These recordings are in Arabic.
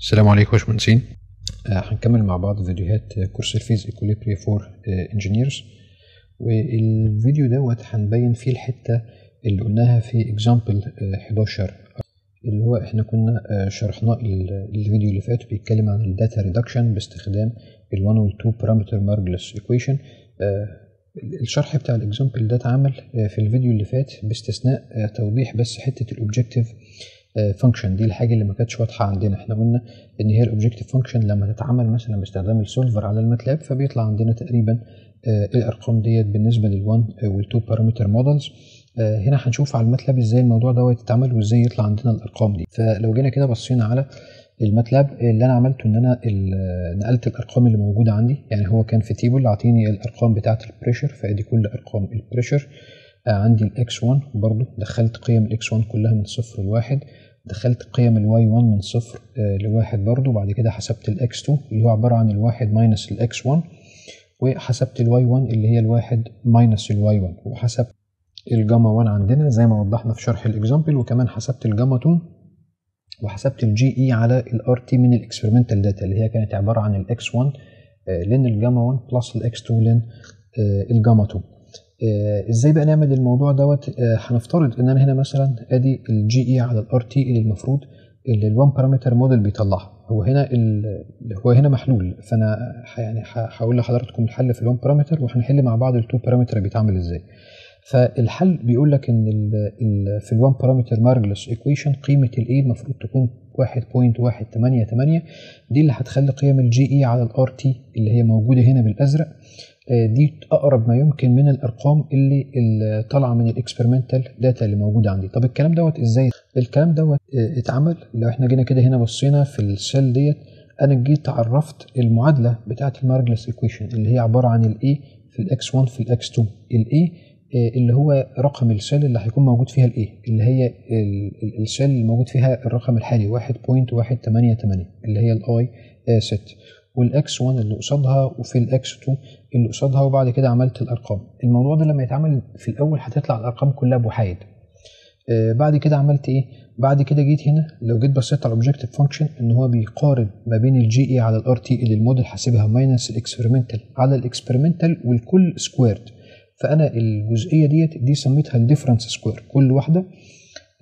السلام عليكم باشمهندسين. آه، هنكمل مع بعض فيديوهات آه، كورس ال phase equilibria for engineers والفيديو دوت هنبين فيه الحتة اللي قلناها في example 11 اللي هو إحنا كنا آه، شرحناه ال- الفيديو اللي فات بيتكلم عن ال data reduction باستخدام ال1 وال2 parameter Margules equation الشرح بتاع ال example ده اتعمل آه، في الفيديو اللي فات باستثناء آه، توضيح بس حتة ال objective function دي الحاجة اللي ما كانتش واضحة عندنا. إحنا قلنا إن هي ال objective function لما تتعمل مثلا باستخدام ال solver على ال MATLAB فبيطلع عندنا تقريبا آه، الأرقام ديت بالنسبة لل1 وال2 parameter models هنا هنشوف على ال MATLAB إزاي الموضوع دوت يتعمل وإزاي يطلع عندنا الأرقام دي. فلو جينا كده بصينا على ال MATLAB اللي أنا عملته إن أنا ال- نقلت الأرقام اللي موجودة عندي. يعني هو كان في table عاطيني الأرقام بتاعة ال pressure فأدي كل أرقام ال pressure آه، عندي ال X 1 وبرضه دخلت قيم ال X 1 كلها من صفر لواحد. دخلت قيم ال Y 1 من صفر آه، لواحد برضه. وبعد كده حسبت ال X 2 اللي هو عبارة عن الواحد minus ال X 1 وحسبت ال Y 1 اللي هي الواحد minus ال Y 1 وحسبت الجاما 1 عندنا زي ما وضحنا في شرح ال example وكمان حسبت الجاما 2 وحسبت ال GE على ال RT من ال experimental data اللي هي كانت عبارة عن ال X 1 آه، ln ال gamma 1 plus ال X 2 ln آه، الجاما 2 آه، إزاي بقى نعمل الموضوع دوت؟ آه، هنفترض إن أنا هنا مثلا آدي ال GE على ال RT اللي المفروض اللي ال one parameter model بيطلعها. هو هنا هو هنا محلول. فأنا يعني هقول لحضراتكم الحل في ال one parameter وهنحل مع بعض ال two parameter بيتعمل إزاي. فالحل بيقول لك إن ال ال في ال one parameter Margules equation قيمة ال A المفروض تكون 1.188 دي اللي هتخلي قيم ال GE على ال RT اللي هي موجودة هنا بالأزرق. آه، دي أقرب ما يمكن من الأرقام اللي طالعة من ال experimental data اللي موجودة عندي. طب الكلام دوت إزاي؟ الكلام دوت آه، اتعمل. لو إحنا جينا كده هنا بصينا في ال cell ديت أنا جيت عرفت المعادلة بتاعة ال Margules equation اللي هي عبارة عن الاي في الاكس 1 في الاكس 2 الاي اللي هو رقم ال cell اللي هيكون موجود فيها ال A اللي هي ال- ال- ال cell اللي موجود فيها الرقم الحالي 1.188 اللي هي ال I 6 وال X 1 اللي قصادها وفي ال X 2 اللي قصادها وبعد كده عملت الأرقام. الموضوع ده لما يتعمل في الأول هتطلع الأرقام كلها بوحايد. آه، بعد كده عملت إيه؟ بعد كده جيت هنا لو جيت بصيت على ال objective function إن هو بيقارن ما بين ال GE على ال RT اللي الموديل حاسبها minus ال experimental على ال experimental والكل squared فأنا الجزئية ديت دي سميتها ال difference square كل واحدة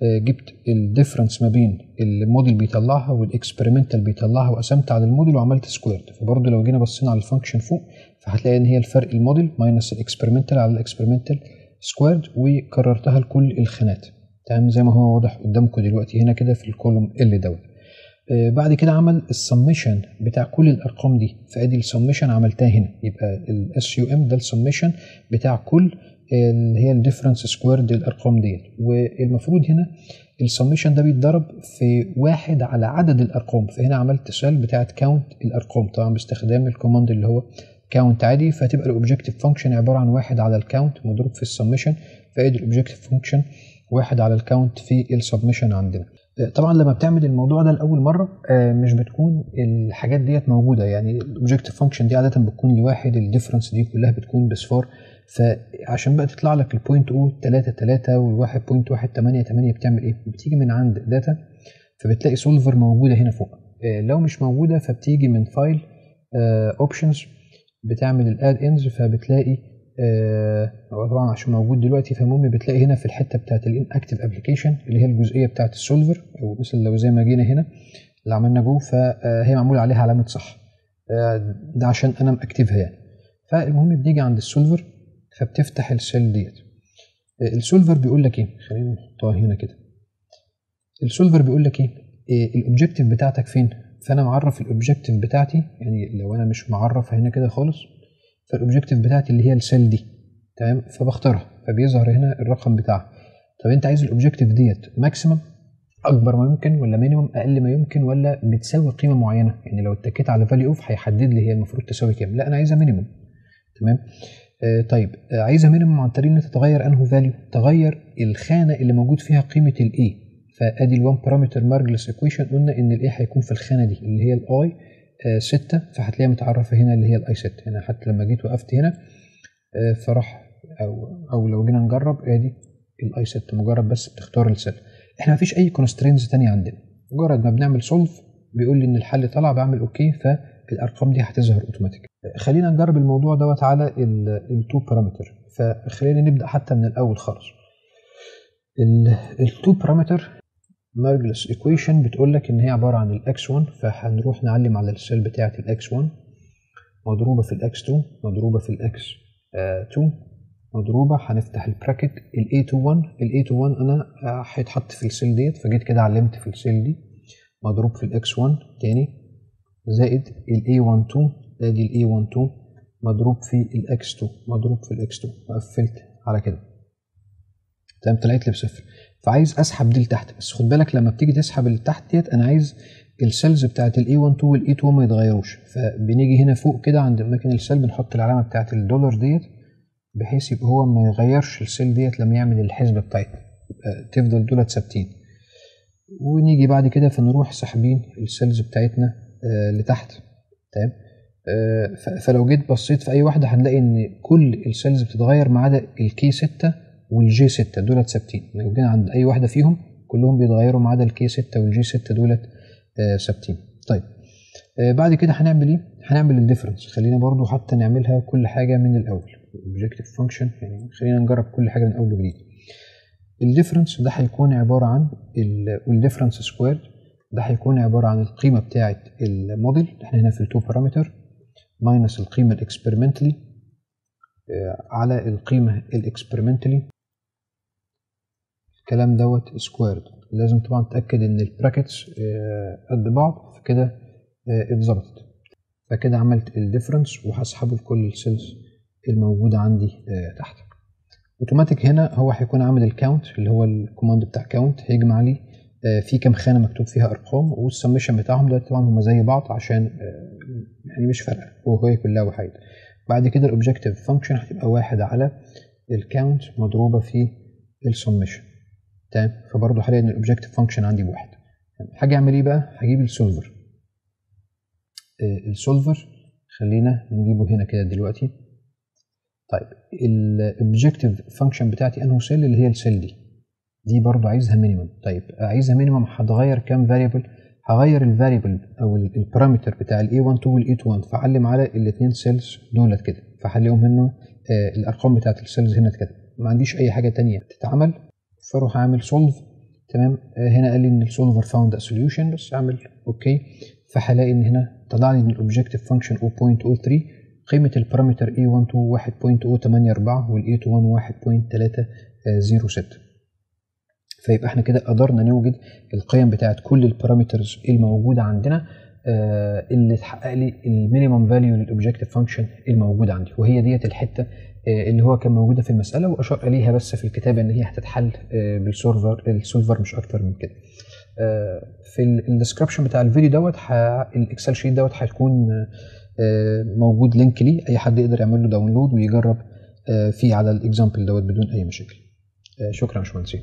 جبت ال difference ما بين الموديل بيطلعها وال experimental بيطلعها وقسمت على الموديل وعملت squared فبرضه لو جينا بصينا على ال function فوق فهتلاقي إن هي الفرق ال model minus ال experimental على ال experimental squared وكررتها لكل الخانات. تمام؟ زي ما هو واضح قدامكم دلوقتي هنا كده في ال column ال دوت. آه، بعد كده عمل السميشن بتاع كل الأرقام دي. فأدي السميشن عملتها هنا. يبقى ال SUM ده ال summation بتاع كل اللي هي ال difference squared الأرقام ديت. والمفروض هنا السميشن ده بيتضرب في واحد على عدد الأرقام. فهنا عملت cell بتاعت count الأرقام. طبعا باستخدام ال command اللي هو count عادي. فهتبقى ال objective function عبارة عن واحد على ال count مضروب في السميشن فادي ال objective function واحد على ال count في ال summation عندنا. آه، طبعا لما بتعمل الموضوع ده لأول مرة آه، مش بتكون الحاجات ديت موجودة. يعني ال objective function دي عادة بتكون لواحد ال difference دي كلها بتكون بصفار. فعشان بقى تطلع لك ال point O 3 3 والواحد point 1 8 8 بتعمل إيه؟ بتيجي من عند data فبتلاقي solver موجودة هنا فوق. آه، لو مش موجودة فبتيجي من file options بتعمل ال add-ins فبتلاقي آه، طبعا عشان موجود دلوقتي فالمهم بتلاقي هنا في الحتة بتاعت ال inactive application اللي هي الجزئية بتاعت ال solver أو مثل لو زي ما جينا هنا اللي عملنا جو فهي معمول عليها علامة صح. آه، ده عشان أنا مأكتفها يعني. فالمهم بنيجي عند ال solver فبتفتح ال cell ديت. آه، ال solver بيقول لك إيه؟ خلينا نحطها هنا كده. ال solver بيقول لك إيه؟ إيه ال objective بتاعتك فين؟ فأنا معرف ال objective بتاعتي يعني لو أنا مش معرفها هنا كده خالص فال objective بتاعتي اللي هي ال cell دي تمام؟ فبختارها فبيظهر هنا الرقم بتاعها. طب أنت عايز ال objective ديت maximum أكبر ما يمكن ولا minimum أقل ما يمكن ولا بتساوي قيمة معينة؟ يعني لو اتكيت على value of هيحدد لي هي المفروض تساوي كام. لا أنا عايزها minimum تمام؟ آه طيب آه عايزها minimum عن طريق ان انت تغير أنه value تغير الخانة اللي موجود فيها قيمة ال A فأدي ال one parameter Margules equation قلنا إن ال A هيكون في الخانة دي اللي هي ال I 6 فهتلاقيها متعرفة هنا اللي هي ال I 6 هنا حتى لما جيت وقفت هنا آه فراح أو أو لو جينا نجرب أدي ال I 6 مجرد بس بتختار ال cell إحنا مفيش أي constraints تانية عندنا. مجرد ما بنعمل solve بيقول لي إن الحل طلع بعمل okay فالارقام دي هتظهر أوتوماتيك. خلينا نجرب الموضوع دوت على ال two parameter فخلينا نبدأ حتى من الأول خالص. ال two parameter Margules equation بتقول لك إن هي عبارة عن ال X 1 فهنروح نعلم على ال cell بتاعة ال X 1 مضروبة في ال X 2 مضروبة في ال X 2 مضروبة هنفتح ال bracket ال A21 ال A21 أنا هيتحط في ال cell ديت فجيت كده علمت في ال cell دي. مضروب في ال X 1 تاني. زائد ال A12 ادي ال A12 مضروب في ال X 2 مضروب في ال X 2 وقفلت على كده. تمام طلعت لي بصفر. فعايز أسحب دي لتحت بس. خد بالك لما بتيجي تسحب اللي تحت ديت أنا عايز ال cells بتاعت ال A 12 وال A 2 ما يتغيروش. فبنيجي هنا فوق كده عند اماكن ال cell بنحط العلامة بتاعت الدولار ديت بحيث يبقى هو ما يغيرش ال cell ديت لما يعمل الحسبة بتاعتنا يبقى تفضل دولت ثابتين. ونيجي بعد كده فنروح ساحبين ال cells بتاعتنا. آه لتحت. تمام؟ آه فلو جيت بصيت في أي واحدة هنلاقي إن كل ال cells بتتغير ما عدا ال K 6 وال J 6 دولت ثابتين. لو جينا عند أي واحدة فيهم كلهم بيتغيروا ما عدا ال K 6 وال J 6 دولت ثابتين. آه طيب آه بعد كده هنعمل إيه؟ هنعمل ال difference خلينا برضو حتى نعملها كل حاجة من الأول. Objective function يعني خلينا نجرب كل حاجة من أول وجديد. ال difference ده هيكون عبارة عن وال difference square ده هيكون عبارة عن القيمة بتاعه الموديل. إحنا هنا في ال two parameter minus القيمة ال experimentally آه على القيمة ال experimentally الكلام دوت squared لازم طبعا تتأكد إن ال brackets قد بعض فكده اتظبطت فكده عملت ال difference وهسحبه لكل ال cells الموجودة عندي تحت. اوتوماتيك هنا هو هيكون عامل ال count اللي هو ال command بتاع count هيجمع لي في كام خانة مكتوب فيها أرقام والسمشن بتاعهم دلوقتي طبعا هم زي بعض عشان يعني مش فارقة وهي كلها وحيد بعد كده ال objective function هتبقى واحد على ال count مضروبة في السمشن تمام؟ فبرضه ان ال objective function عندي بواحد. هاجي أعمل إيه بقى؟ هجيب ال solver ال solver خلينا نجيبه هنا كده دلوقتي. طيب ال objective function بتاعتي أنه cell اللي هي ال cell دي. دي برضو عايزها minimum طيب عايزها minimum هتغير كام variable هغير ال variable أو ال parameter بتاع ال A 12 وال A 21 فاعلم على الاثنين cells دولت كده. فهلاقيهم هنا آه الأرقام بتاعت ال cells هنا كده. ما عنديش أي حاجة تانية. تتعمل؟ فاروح أعمل solve تمام؟ آه هنا قال لي إن ال solver found solution بس أعمل OK فهلاقي إن هنا طلع لي ان ال objective function 0.03 قيمة ال parameter A12 1.084 وال A21 1.306 فيبقى إحنا كده قدرنا نوجد القيم بتاعت كل ال parameters الموجودة عندنا آه اللي تحقق لي ال minimum value لل objective function الموجودة عندي. وهي ديت الحتة آه اللي هو كان موجودة في المسألة وأشار إليها بس في الكتابه إن هي هتتحل آه بال solver ال solver مش أكتر من كده. في ال description بتاع الفيديو دوت ال Excel sheet دوت هيكون موجود link ليه. أي حد يقدر يعمل له download ويجرب فيه على ال example دوت بدون أي مشاكل. شكرا يا باشمهندسين.